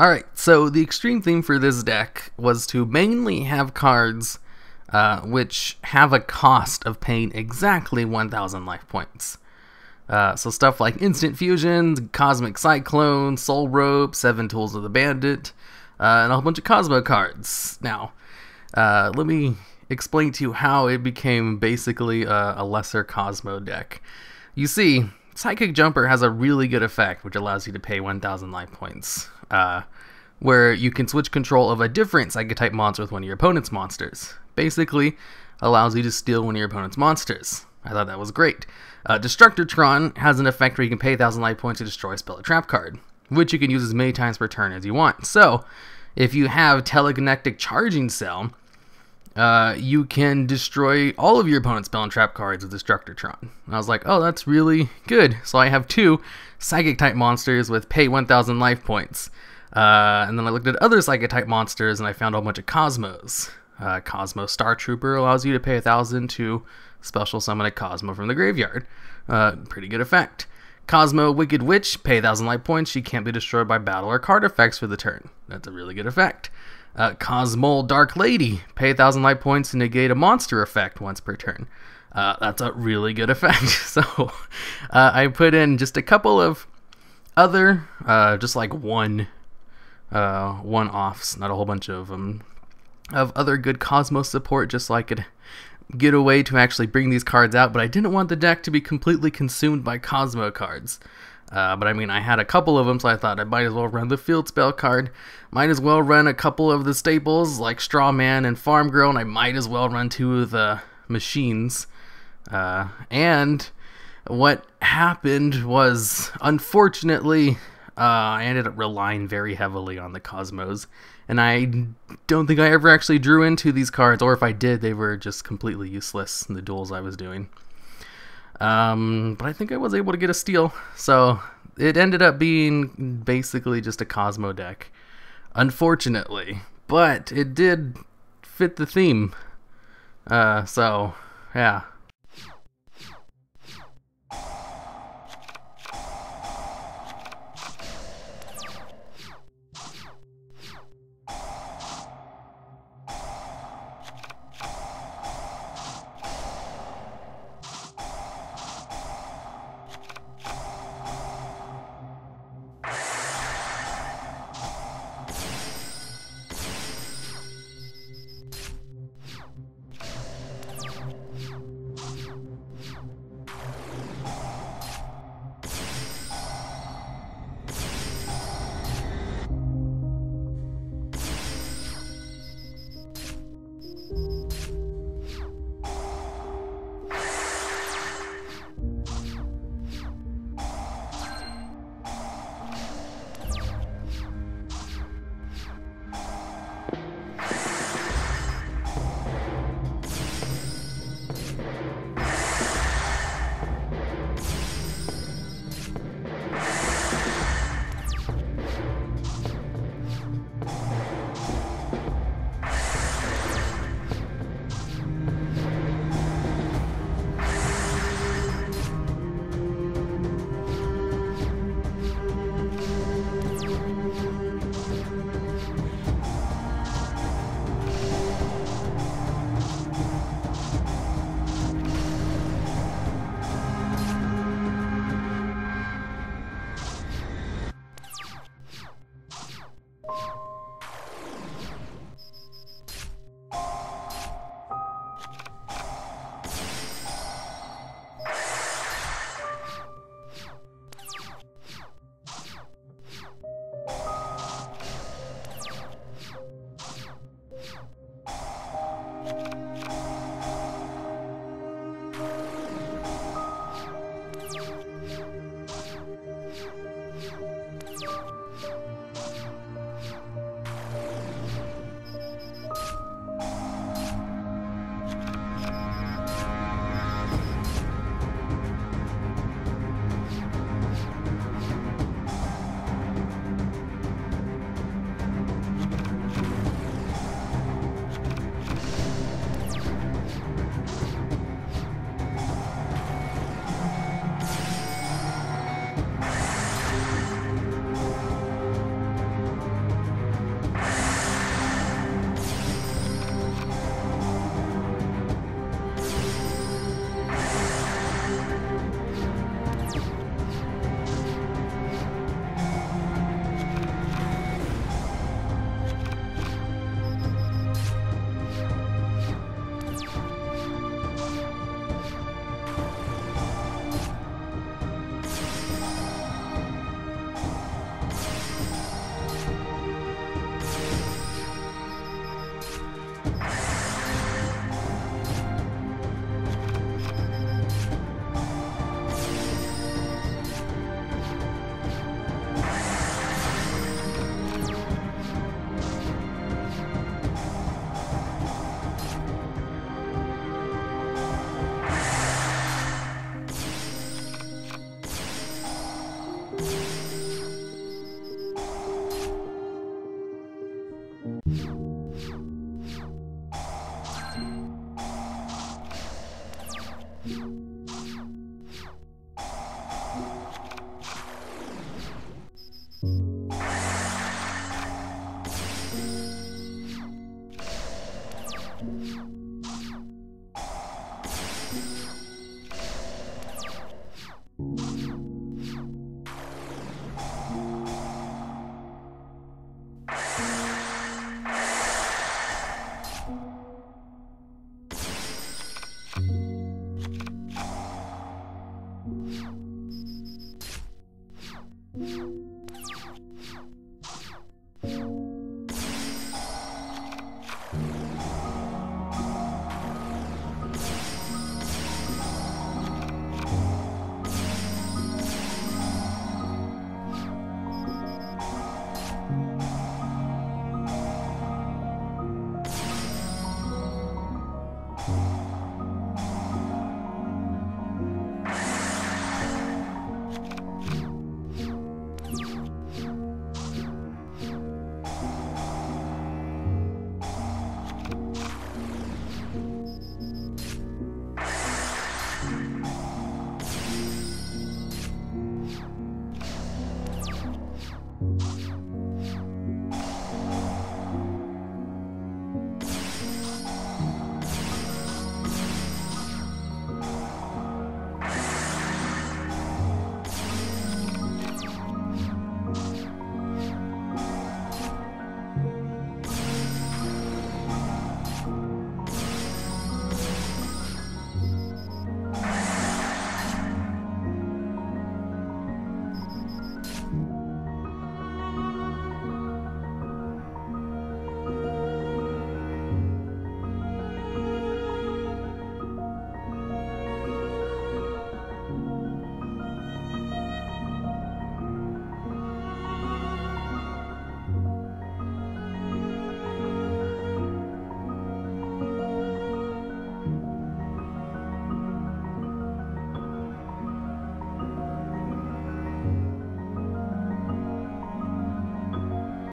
Alright, so the extreme theme for this deck was to mainly have cards uh, which have a cost of paying exactly 1,000 life points. Uh, so stuff like Instant Fusions, Cosmic Cyclone, Soul Rope, Seven Tools of the Bandit, uh, and a whole bunch of Kozmo cards. Now, uh, let me explain to you how it became basically a, a lesser Kozmo deck. You see, Psychic Jumper has a really good effect, which allows you to pay 1,000 life points, uh, where you can switch control of a different Psychic type monster with one of your opponent's monsters. Basically, allows you to steal one of your opponent's monsters. I thought that was great. Uh, Destructotron has an effect where you can pay 1,000 life points to destroy a spell or trap card, which you can use as many times per turn as you want. So, if you have Telekinetic Charging Cell, uh, you can destroy all of your opponent's spell and trap cards with Destructotron. And I was like, oh, that's really good. So I have two Psychic type monsters with pay 1,000 life points. Uh, and then I looked at other Psychic type monsters and I found a whole bunch of Kozmos. Uh, Kozmo Star Trooper allows you to pay thousand to special summon a Kozmo from the graveyard. Uh, pretty good effect. Kozmo Wicked Witch, pay thousand life points. She can't be destroyed by battle or card effects for the turn. That's a really good effect. Uh, Kozmoll Dark Lady, pay a thousand life points to negate a monster effect once per turn. Uh, that's a really good effect. so uh, I put in just a couple of other, uh, just like one, uh, one offs, not a whole bunch of them, of other good Kozmos support, just so I could get a way to actually bring these cards out. But I didn't want the deck to be completely consumed by Kozmo cards. Uh, but I mean, I had a couple of them, so I thought I might as well run the field spell card. Might as well run a couple of the staples like Straw Man and Farm Girl, and I might as well run two of the machines. Uh, and what happened was, unfortunately, uh, I ended up relying very heavily on the Kozmos, and I don't think I ever actually drew into these cards, or if I did, they were just completely useless in the duels I was doing. Um, but I think I was able to get a steal. So it ended up being basically just a Kozmo deck. Unfortunately. But it did fit the theme. Uh, so, yeah. you you